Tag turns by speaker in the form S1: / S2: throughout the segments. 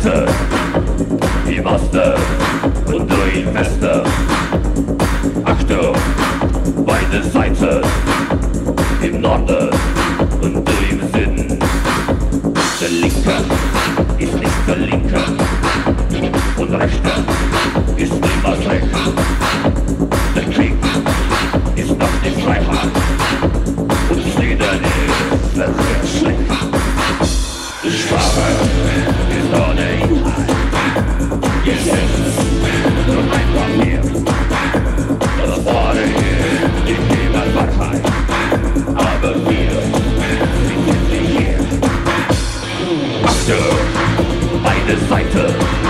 S1: Spitze, die Maste und dreh ihn feste. Achtung, beide Seiten, im Norden und im Süden. Der Linke ist nicht der Linke und Rechte ist niemals recht. Der Krieg ist noch die Freiheit und Süden ist sehr schlecht. fighter.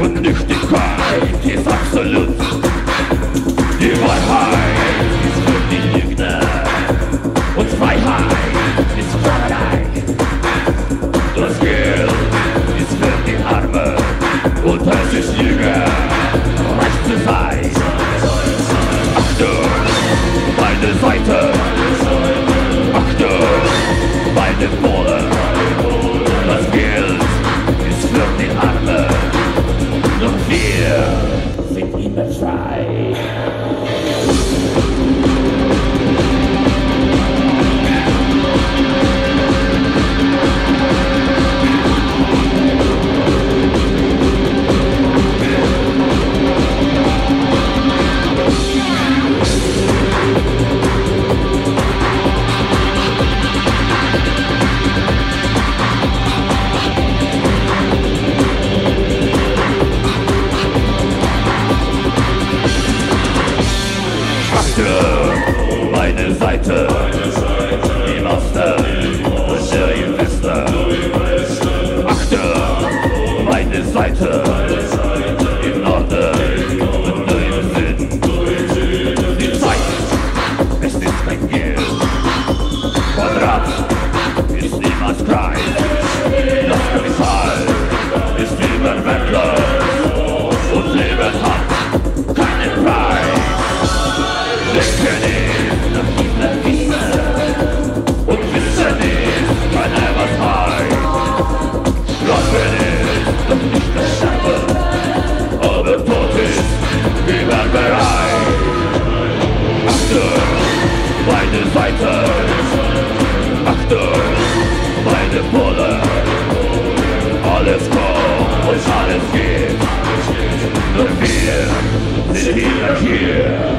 S1: Und Nichtigkeit ist absolut. fear. Think we must try. Here.